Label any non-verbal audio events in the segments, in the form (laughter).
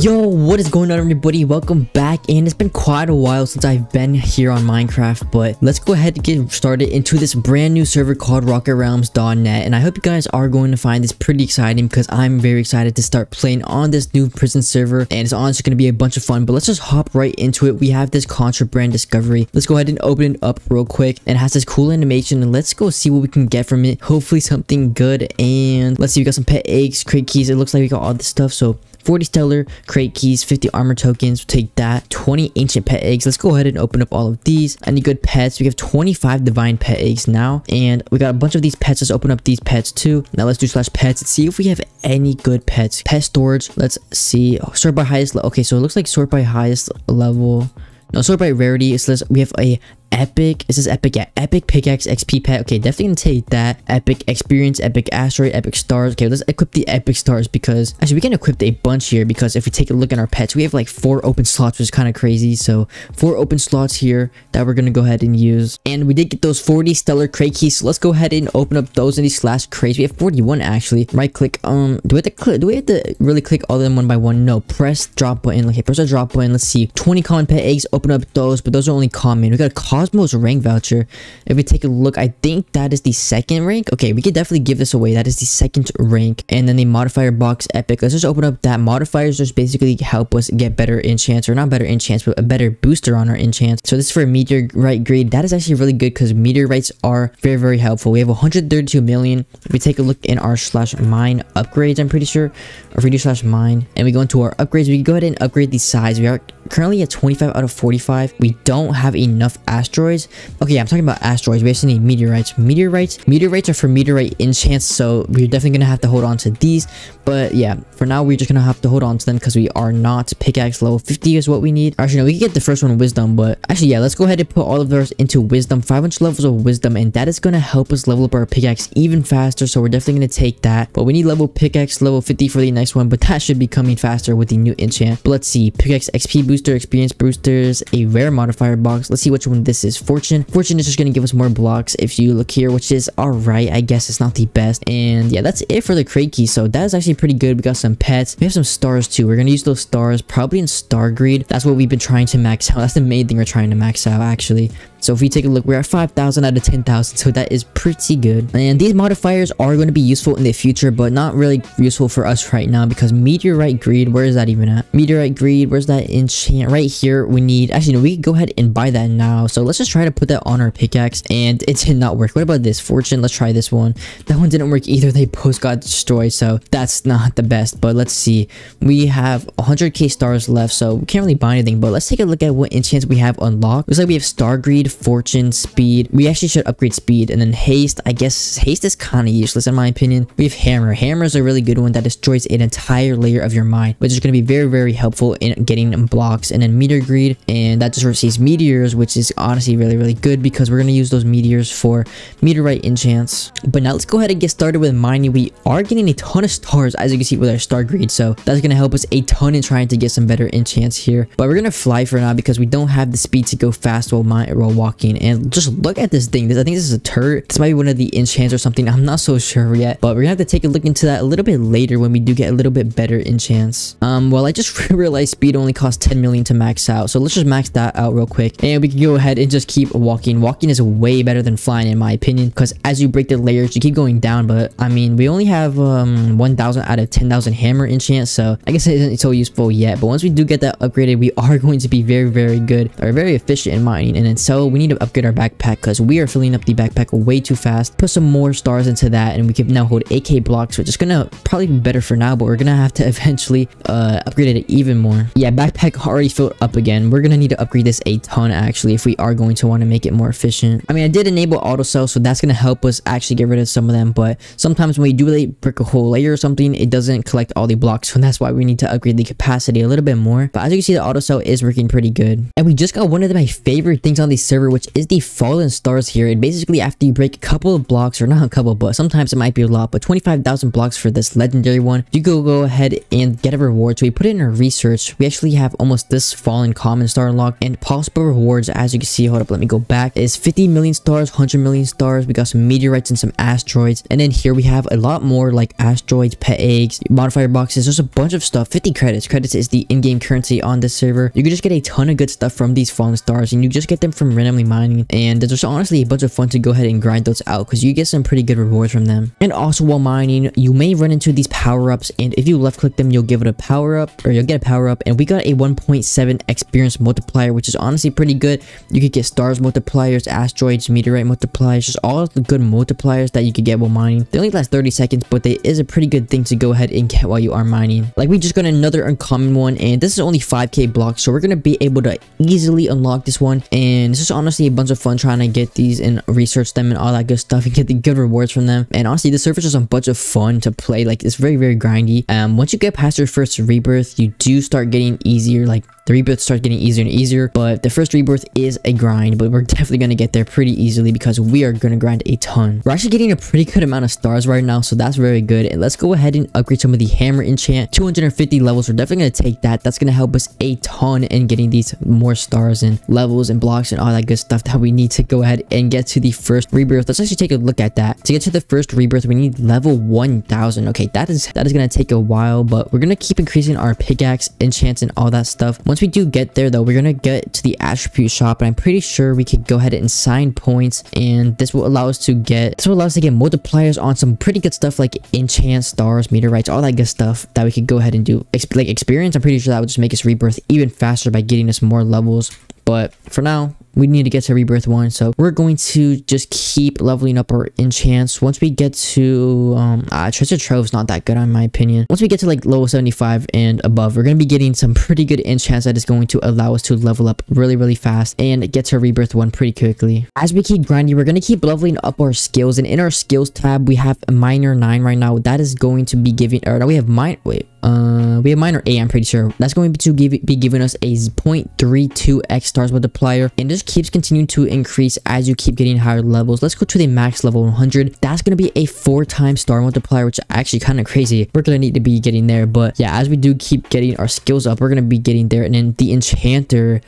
Yo, what is going on everybody? Welcome back and it's been quite a while since I've been here on Minecraft but let's go ahead and get started into this brand new server called RocketRealms.net and I hope you guys are going to find this pretty exciting because I'm very excited to start playing on this new prison server and it's honestly going to be a bunch of fun but let's just hop right into it. We have this contraband discovery. Let's go ahead and open it up real quick and it has this cool animation and let's go see what we can get from it. Hopefully something good and let's see we got some pet eggs, crate keys. It looks like we got all this stuff so 40 stellar crate keys 50 armor tokens we'll take that 20 ancient pet eggs. Let's go ahead and open up all of these. Any good pets? We have 25 divine pet eggs now and we got a bunch of these pets. Let's open up these pets too. Now let's do slash pets see if we have any good pets. Pet storage let's see. Oh, sort by highest okay so it looks like sort by highest level. No, sort by rarity. It says we have a epic? It says epic yeah epic pickaxe xp pet? Okay definitely gonna take that. Epic experience epic asteroid epic stars. Okay let's equip the epic stars because actually we can equip a bunch here because if we take a look at our pets we have like four open slots which is kind of crazy. So four open slots here that we're gonna go ahead and use. And we did get those 40 stellar crate keys so let's go ahead and open up those in these slash crates. We have 41 actually. Right click um do we have to click do we have to really click all of them one by one? No press drop button. Okay press the drop button. Let's see. 20 common pet eggs open up those but those are only common. We got a Cosmos rank voucher. If we take a look, I think that is the second rank. Okay, we could definitely give this away. That is the second rank. And then the modifier box epic. Let's just open up that. Modifiers just basically help us get better enchants, or not better enchants, but a better booster on our enchants. So this is for a meteorite grade. That is actually really good because meteorites are very, very helpful. We have 132 million. If we take a look in our slash mine upgrades, I'm pretty sure, or if we do slash mine, and we go into our upgrades, we go ahead and upgrade the size. We are currently at 25 out of 45. We don't have enough asteroids. Okay, I'm talking about asteroids. We actually need meteorites. Meteorites, meteorites are for meteorite enchants, so we're definitely gonna have to hold on to these. But yeah, for now, we're just gonna have to hold on to them because we are not pickaxe level 50 is what we need. Actually, no, we can get the first one wisdom, but actually, yeah, let's go ahead and put all of those into wisdom. 500 levels of wisdom, and that is gonna help us level up our pickaxe even faster. So we're definitely gonna take that. But we need level pickaxe level 50 for the next one, but that should be coming faster with the new enchant. But let's see, pickaxe XP booster, experience boosters, a rare modifier box. Let's see which one this is. Fortune. Fortune is just gonna give us more blocks if you look here, which is all right. I guess it's not the best. And yeah, that's it for the crate key. So that is actually pretty good. We got some pets. We have some stars too. We're gonna use those stars probably in star greed. That's what we've been trying to max out. (laughs) That's the main thing we're trying to max out actually. So if we take a look, we're at 5,000 out of 10,000. So that is pretty good. And these modifiers are going to be useful in the future, but not really useful for us right now because meteorite greed, where is that even at? Meteorite greed, where's that enchant? Right here, we need, actually, no, we can go ahead and buy that now. So let's just try to put that on our pickaxe and it did not work. What about this? Fortune, let's try this one. That one didn't work either. They both got destroyed. So that's not the best, but let's see. We have 100k stars left, so we can't really buy anything, but let's take a look at what enchants we have unlocked. Looks like we have star greed, fortune, speed. We actually should upgrade speed. And then haste, I guess haste is kind of useless in my opinion. We have hammer. Hammer is a really good one that destroys an entire layer of your mind, which is going to be very, very helpful in getting blocks. And then meteor greed, and that just receives meteors, which is honestly really, really good because we're going to use those meteors for meteorite enchants. But now let's go ahead and get started with mining. We are getting a ton of stars, as you can see with our star greed. So that's going to help us a ton in trying to get some better enchants here. But we're going to fly for now because we don't have the speed to go fast while, mine, while walking. And just look at this thing. This, I think this is a turret. This might be one of the enchants or something. I'm not so sure yet. But we're to have to take a look into that a little bit later when we do get a little bit better enchants. Um, well, I just (laughs) realized speed only costs 10 million to max out. So let's just max that out real quick. And we can go ahead and just keep walking. Walking is way better than flying in my opinion. Because as you break the layers, you keep going down. But I mean, we only have um 1,000 out of 10,000 hammer enchants. So I guess it isn't so useful yet. But once we do get that upgraded, we are (laughs) going to be very, very good. Or very efficient in mining. And then so we need to upgrade our backpack because we are filling up the backpack way too fast. Put some more stars into that and we can now hold AK blocks, which is gonna probably be better for now, but we're gonna have to (laughs) eventually uh, upgrade it even more. Yeah, backpack already filled up again. We're gonna need to upgrade this a ton actually if we are going to want to make it more efficient. I mean, I did enable auto sell, so that's gonna help us actually get rid of some of them, but sometimes when we do like brick a whole layer or something, it doesn't collect all the blocks, so that's why we need to upgrade the capacity a little bit more. But as you can see, the auto sell is working pretty good. And we just got one of my favorite things on the server server, which is the Fallen Stars here. And basically, after you break a couple of blocks, or not a couple, but sometimes it might be a lot, but 25,000 blocks for this legendary one, you go go ahead and get a reward. So we put it in our research. We actually have almost this Fallen Common Star unlocked and possible rewards, as you can see, hold up, let me go back, is 50 million stars, 100 million stars. We got some meteorites and some asteroids. And then here we have a lot more like asteroids, pet eggs, modifier boxes. There's a bunch of stuff. 50 credits. Credits is the in-game currency on this server. You can just get a ton of good stuff from these fallen stars and you just get them from randomly mining. And there's honestly a bunch of fun to go ahead and grind those out because you get some pretty good rewards from them. And also while mining, you may run into these power-ups and if you left click them, you'll give it a power-up or you'll get a power-up. And we got a 1.7 experience multiplier, which is honestly pretty good. You could get stars multipliers, asteroids, meteorite multipliers, just all the good multipliers that you could get while mining. They only last 30 seconds, but they is a pretty good thing to go ahead and get while you are mining. Like we just got another uncommon one and this is only 5k blocks, so we're gonna be able to easily unlock this one. And it's just honestly a bunch of fun trying to get these and research them and all that good stuff and get the good rewards from them. And honestly, the server is just a bunch of fun to play. Like it's very, very grindy. Um, once you get past your first rebirth, you do start getting easier. Like the rebirth starts getting easier and easier, but the first rebirth is a grind, but we're definitely going to get there pretty easily because we are going to grind a ton. We're actually getting a pretty good amount of stars right now, so that's very good. And let's go ahead and upgrade some of the hammer enchant. 250 levels, we're definitely going to take that. That's going to help us a ton in getting these more stars and levels and blocks and all that good stuff that we need to go ahead and get to the first rebirth. Let's actually take a look at that. To get to the first rebirth, we need level 1000. Okay, that is that is going to take a while, but we're going to keep increasing our pickaxe enchants and all that stuff. Once we do get there though, we're going to get to the attribute shop and I'm pretty sure we could go ahead and sign points and this will allow us to get, this will allow us to get multipliers on some pretty good stuff like enchant, stars, meteorites, all that good stuff that we could go ahead and do. Like experience, I'm pretty sure that would just make us rebirth even faster by getting us more levels. But for now, we need to get to rebirth one. So we're going to just keep leveling up our enchants. Once we get to um uh, treasure trove is not that good in my opinion. Once we get to like level 75 and above we're going to be getting some pretty good enchants that is going to allow us to level up really really fast and get to rebirth one pretty quickly. As we keep grinding we're going to keep leveling up our skills. And in our skills tab we have a miner 9 right now. That is going to be giving or no we have mine wait uh we have miner 8 i'm pretty sure that's going to give, be giving us a 0.32 x stars multiplier and this keeps continuing to increase as you keep getting higher levels. Let's go to the max level 100. That's going to be a four times star multiplier, which is actually kind of crazy. We're going to need to be getting there. But yeah, as we do keep getting our skills up, we're going to be getting there. And then the enchanter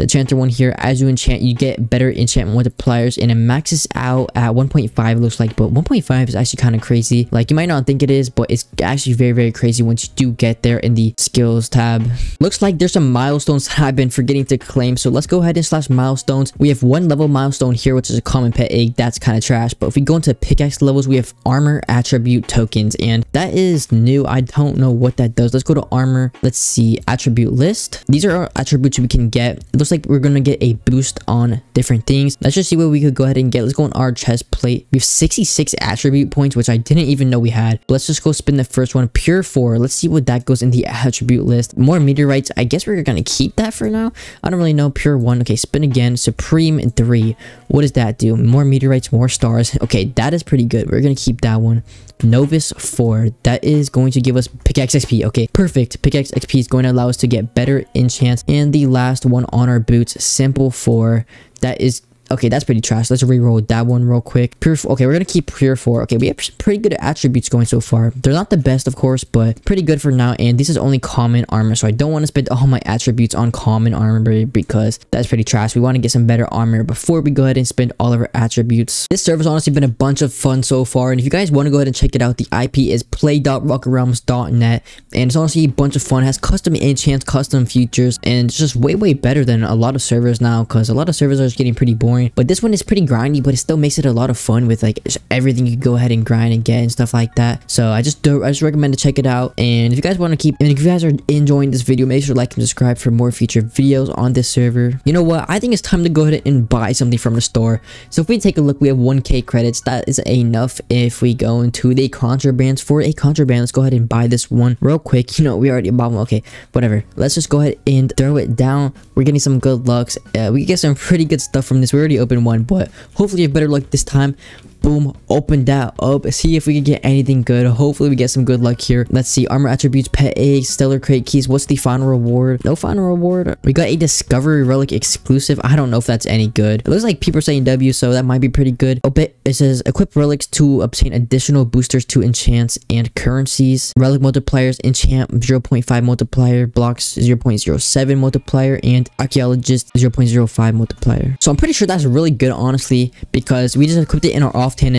the enchanter one here. As you enchant you get better enchantment multipliers and it maxes out at 1.5 looks like but 1.5 is actually kind of crazy. Like you might not think it is but it's actually very very crazy once you do get there in the skills tab. Looks like there's some milestones (laughs) that i've been forgetting to claim so let's go ahead and slash milestones. We have one level milestone here which is a common pet egg. That's kind of trash but if we go into pickaxe levels we have armor attribute tokens and that is new. I don't know what that does. Let's go to armor. Let's see. Attribute list. These are attributes we can get. It looks like we're gonna get a boost on different things. Let's just see what we could go ahead and get. Let's go on our chest plate. We have 66 attribute points which i didn't even know we had. But let's just go spin the first one pure four. Let's see what that goes in the attribute list. More meteorites. I guess we're gonna keep that for now. I don't really know. Pure one. Okay spin again. Supreme three. What does that do? More meteorites more stars. (laughs) Okay that is pretty good. We're gonna keep that one. Novus 4. That is going to give us pickaxe XP. Okay, perfect. Pickaxe XP is going to allow us to get better enchants. And the last one on our boots, Simple 4. That is Okay, that's pretty trash. Let's re-roll that one real quick. Pure, okay, we're gonna keep Pure 4. Okay, we have pretty good attributes going so far. They're not the best, of course, but pretty good for now. And this is only common armor, so I don't want to spend all (laughs) my attributes on common armor because that's pretty trash. We want to get some better armor before we go ahead and spend all of our attributes. This server's honestly been a bunch of fun so far, and if you guys want to go ahead and check it out, the IP is play.rocketrealms.net, and it's honestly a bunch of fun. It has custom enchants, custom features, and it's just way, way better than a lot of servers now because a lot of servers are just getting pretty boring but this one is pretty grindy but it still makes it a lot of fun with like everything you go ahead and grind and get and stuff like that. So i just do i just recommend to check it out. And if you guys want to keep and if you guys are enjoying this video make sure to like and subscribe for more future videos on this server. You know what? I think it's time to go ahead and buy something from the store. So if we take a look we have 1k credits. That is enough if we go into the contrabands. For a contraband let's go ahead and buy this one real quick. You know we already bought one. Okay whatever. Let's just go ahead and throw it down. We're getting some good lucks. Uh, we get some pretty good stuff from this. We already opened one but hopefully you have better luck this time boom open that up see if we can get anything good. Hopefully we get some good luck here. Let's see armor attributes pet eggs stellar crate keys. What's the final reward? No final reward. We got a discovery relic exclusive. I don't know if that's any good. It looks like people are saying w so that might be pretty good. Oh it says equip relics to obtain additional boosters to enchants and currencies. Relic multipliers enchant 0.5 multiplier blocks 0.07 multiplier and archaeologist 0.05 multiplier. So i'm pretty sure that's really good honestly because we just equipped it in our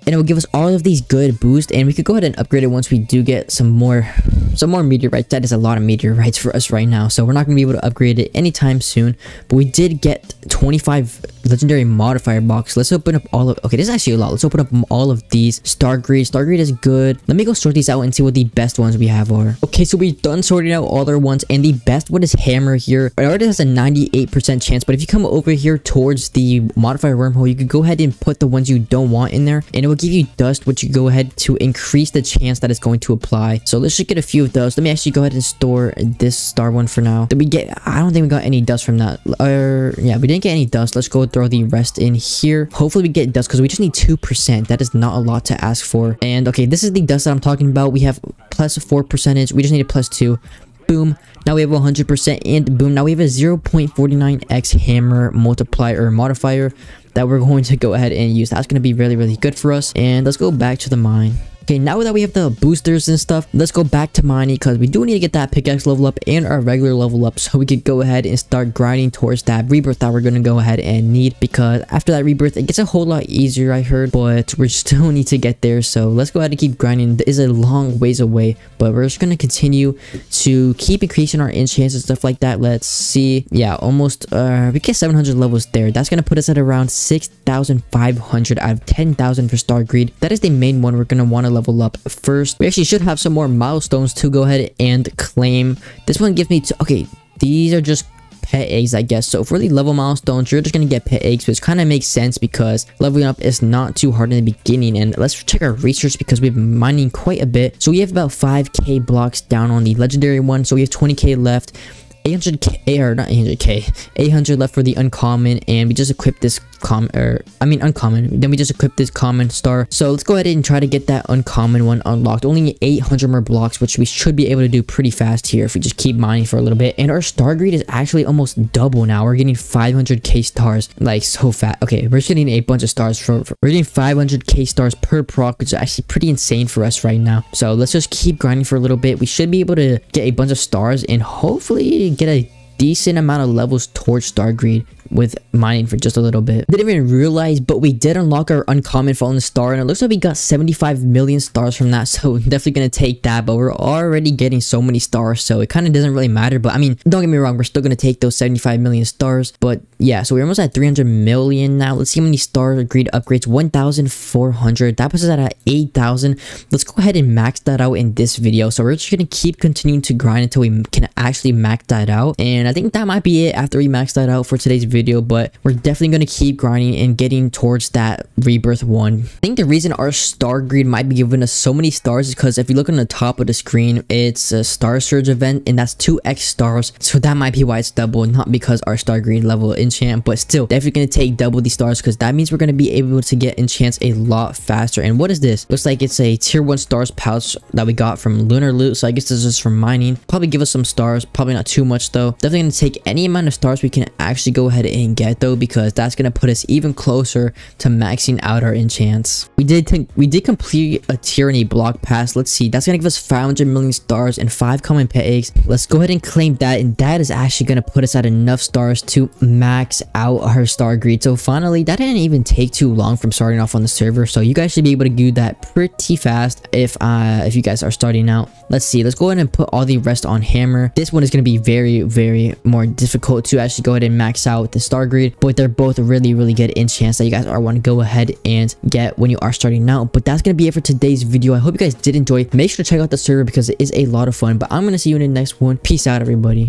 and it will give us all of these good boosts and we could go ahead and upgrade it once we do get some more some more meteorites. That is a lot of meteorites for us right now so we're not going to be able to upgrade it anytime soon but we did get 25 legendary modifier box. Let's open up all of okay this is actually a lot. Let's open up all of these. Star greed star greed is good. Let me go sort these out and see what the best ones we have are. Okay so we've done sorting out all our ones and the best one is hammer here. It already has a 98 percent chance but if you come over here towards the modifier wormhole you could go ahead and put the ones you don't want in there and it will give you dust which you go ahead to increase the chance that it's going to apply. So let's just get a few of those. Let me actually go ahead and store this star one for now. Did we get i don't think we got any dust from that. Or uh, yeah we didn't get any dust. Let's go throw the rest in here. Hopefully we get dust because we just need two percent. That is not a lot to ask for. And okay this is the dust that i'm talking about. We have plus four percentage. We just need a plus two. Boom. Now we have 100% and boom. Now we have a 0.49x hammer multiplier or modifier that we're going to go ahead and use. That's going to be really really good for us. And let's go back to the mine Okay, now that we have the boosters and stuff, let's go back to mining because we do need to get that pickaxe level up and our regular level up so we could go ahead and start grinding towards that rebirth that we're going to go ahead and need because after that rebirth, it gets a whole lot easier, I heard, but we still (laughs) need to get there. So let's go ahead and keep grinding. It is a long ways away, but we're just going to continue to keep increasing our enchants and stuff like that. Let's see. Yeah, almost, uh, we get 700 levels there. That's going to put us at around 6,500 out of 10,000 for Star Greed. That is the main one we're going to want to level up first. We actually should have some more milestones to go ahead and claim. This one gives me... two, okay, these are just pet eggs i guess. So for the level milestones you're just gonna get pet eggs which kind of makes sense because leveling up is not too hard in the beginning. And let's check our research because we've been mining quite a bit. So we have about 5k blocks down on the legendary one. So we have 20k left 800k or not 800k 800 left for the uncommon and we just equipped this com or I mean uncommon. Then we just equip this common star. So let's go ahead and try to get that uncommon one unlocked. Only 800 more blocks, which we should be able to do pretty fast here if we just keep mining for a little bit. And our star greed is actually almost double now. We're getting 500k stars like so fast. Okay, we're getting a bunch of stars for, for we're getting 500k stars per proc, which is actually pretty insane for us right now. So let's just keep grinding for a little bit. We should be able to get a bunch of stars and hopefully get a decent amount of levels towards Star Greed with mining for just a little bit. Didn't even realize, but we did unlock our uncommon fallen star, and it looks like we got 75 million stars from that, (laughs) so definitely gonna take that, but we're already getting so many stars, so it kind of doesn't really matter, but I mean, don't get me wrong, we're still gonna take those 75 million stars, but yeah, so we're almost at 300 million now. Let's see how many star greed upgrades, 1,400, that puts us at 8,000. Let's go ahead and max that out in this video, so we're just gonna keep continuing to grind until we can actually max that out, and I think that might be it after we max that out for today's video video, but we're definitely going to keep grinding and getting towards that rebirth one. I think the reason our star greed might be giving us so many stars is because if you look on the top of the screen, it's a star surge event and that's 2x stars. So that might be why it's double, not because our star greed level enchant, but still definitely going to take double these stars because that means we're going to be able to get enchants a lot faster. And what is this? Looks like it's a tier 1 stars pouch that we got from Lunar Loot. So I guess this is from mining. Probably give us some stars. Probably not too much though. Definitely going to take any amount of stars we can actually go ahead and get though because that's gonna put us even closer to maxing out our enchants. We did we did complete a tyranny block pass. Let's see, that's gonna give us 500 million stars and five common pet eggs. Let's go ahead and claim that, and that is actually gonna put us at enough stars to max out our star greed. So finally, that didn't even take too long from starting off on the server. So you guys should be able to do that pretty fast if uh if you guys are starting out. Let's see, let's go ahead and put all the rest on hammer. This one is gonna be very very more difficult to actually go ahead and max out the star greed but they're both really really good enchants that you guys are want to go ahead and get when you are starting out but that's gonna be it for today's video. I hope you guys did enjoy. Make sure to check out the server because it is a lot of fun but i'm gonna see you in the next one. Peace out everybody